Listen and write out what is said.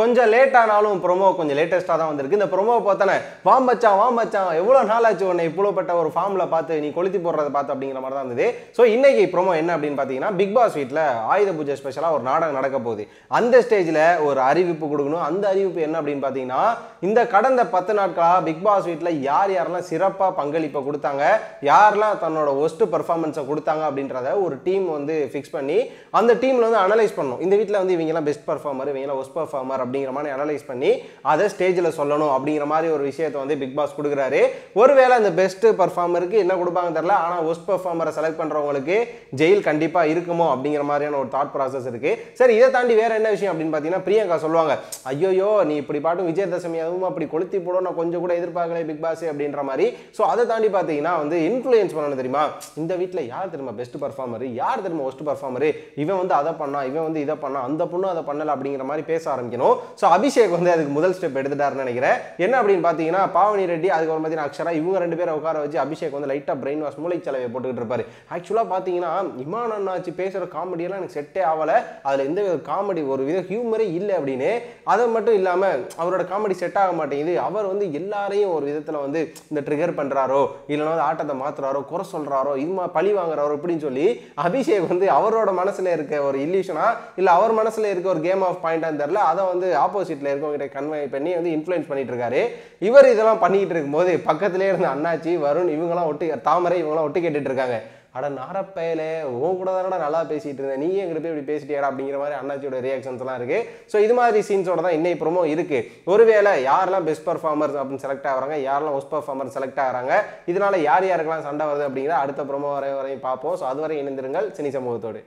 கொஞ்சம் லேட் ஆனாலும் ப்ரோமோ கொஞ்சம் லேட்டஸ்ட்டாக தான் வந்திருக்கு. இந்த ப்ரோமோ பார்த்தானே வா மச்சான் வா மச்சான் எவ்வளோ நாள் ஆச்சு உன்னை இவ்வளோப்பட்ட ஒரு ஃபார்மில் பார்த்து நீ கொளுத்தி போடுறத பார்த்து அப்படிங்கிற மாதிரி தான் இருந்தது. ஸோ இன்னைக்கு ப்ரொமோ என்ன அப்படின்னு பார்த்தீங்கன்னா பிக் பாஸ் வீட்டில் ஆயுத பூஜை ஸ்பெஷலாக ஒரு நாடகம் நடக்க போகுது. அந்த ஸ்டேஜில் ஒரு அறிவிப்பு கொடுக்கணும். அந்த அறிவிப்பு என்ன அப்படின்னு பார்த்தீங்கன்னா இந்த கடந்த பத்து நாட்களாக பிக் பாஸ் வீட்டில் யார் யாரெல்லாம் சிறப்பாக பங்களிப்பை கொடுத்தாங்க யாரெல்லாம் தன்னோட ஒஸ்ட் பர்ஃபார்மன்ஸை கொடுத்தாங்க அப்படின்றத ஒரு டீம் வந்து ஃபிக்ஸ் பண்ணி அந்த டீமில் வந்து அனலைஸ் பண்ணணும். இந்த வீட்டில் வந்து இவங்கெல்லாம் பெஸ்ட் பர்ஃபார்மர் இவங்கெல்லாம் ஒஸ்ட் பர்ஃபார்மர் அப்படிங்கிற மாதிரி அனலைஸ் பண்ணி அதை ஸ்டேஜில் சொல்லணும் அப்படிங்கிற மாதிரி ஒரு விஷயத்தை வந்து பிக் பாஸ் கொடுக்குறாரு. ஒருவேளை அந்த பெஸ்ட் பர்ஃபார்மருக்கு என்ன கொடுப்பாங்க தெரில ஆனால் ஒஸ்ட் பர்ஃபார்மரை செலக்ட் பண்ணுறவங்களுக்கு ஜெயில் கண்டிப்பாக இருக்குமோ அப்படிங்கிற மாதிரியான ஒரு தாட் ப்ராசஸ் இருக்குது சரி இதை தாண்டி வேறு என்ன விஷயம் அப்படின்னு பார்த்தீங்கன்னா பிரியங்கா சொல்லுவாங்க ஐயோயோ நீ இப்படி பாட்டும் விஜயதசமி அதுவும் அப்படி கொளுத்தி போடும் நான் கொஞ்சம் கூட எதிர்பார்க்கல பிக் பாஸ் அப்படின்ற மாதிரி. ஸோ அதை தாண்டி பார்த்தீங்கன்னா வந்து இன்ஃப்ளூயன்ஸ் பண்ணணும் தெரியுமா? இந்த வீட்டில் யார் தெரியுமா பெஸ்ட் பர்ஃபார்மர் யார் தெரியுமா ஒஸ்ட் பர்ஃபார்மர் இவன் வந்து அதை பண்ணா இவன் வந்து இதை பண்ணா அந்த பொண்ணு அதை பண்ணல அப்படிங்கிற மாதிரி பேச ஆரம்பிக்கணும். ஸோ அபிஷேக் வந்து அதுக்கு முதல் ஸ்டெப் எடுத்துட்டாருன்னு நினைக்கிறேன். என்ன அப்படின்னு பார்த்தீங்கன்னா பாவனி ரெட்டி அதுக்கப்புறம் பார்த்தீங்கன்னா அக்ஷரா இவங்க ரெண்டு பேரை உட்கார வச்சு அபிஷேக் வந்து லைட்டாக பிரெயின் வாஷ் மூளைச்சலவை போட்டுக்கிட்டு இருப்பாரு. ஆக்சுவலாக பார்த்தீங்கன்னா இமான் அண்ணாச்சி பேசுகிற காமெடியெல்லாம் எனக்கு செட்டே ஆகலை. அதில் எந்த வித காமெடி ஒரு வித ஹியூமரே இல்லை அப்படின்னு. அதை மட்டும் இல்லாமல் அவரோட காமெடி செட் ஆக மாட்டேங்குது. அவர் வந்து எல்லாரையும் ஒரு விதத்தில் வந்து இந்த ட்ரிகர் பண்ணுறாரோ இல்லைனா வந்து ஆட்டத்தை மாற்றுறாரோ குறை சொல்கிறாரோ இது பழி வாங்குறாரோ இப்படின்னு சொல்லி அபிஷேக் வந்து அவரோட மனசில் இருக்க ஒரு இல்லியூஷனா இல்லை அவர் மனசில் இருக்க ஒரு கேம் ஆஃப் பாயிண்டான்னு தெரில அதை வந்து ஆப்போசிட்டில் இருக்கவங்க கன்வே பண்ணி வந்து இன்ஃப்ளூயன்ஸ் பண்ணிட்டு இருக்காரு. இவர் இதெல்லாம் பண்ணிட்டு இருக்கும்போது பக்கத்திலே இருந்த அண்ணாச்சி வருண் இவங்கெல்லாம் ஒட்டு தாமரை இவங்கெல்லாம் ஒட்டு கேட்டுட்டு இருக்காங்க. அட நாரப்பயலே உன் கூட தானடா நல்லா பேசிட்டு இருந்தேன். நீ எங்கிட்ட போய் இப்படி பேசிட்டியாடா அப்படிங்கிற மாதிரி அண்ணாச்சியோட ரியாக்ஷன்ஸ்லாம் இருக்கு. ஸோ இது மாதிரி சீன்ஸோட தான் இன்னைக்கு ப்ரோமோ இருக்கு. ஒருவேளை யாரெல்லாம் பெஸ்ட் பர்ஃபார்மர்ஸ் அப்படின்னு செலக்ட் ஆகுறாங்க யாரெல்லாம் ஒஸ்ட் பர்ஃபார்மர் செலக்ட் ஆகுறாங்க இதனால யார் யாருக்கெல்லாம் சண்டை வருது அப்படிங்கிற அடுத்த ப்ரோமோ வரை வரையும் பார்ப்போம். ஸோ அதுவரை இணைந்திருங்கள் சினி சமூகத்தோடு.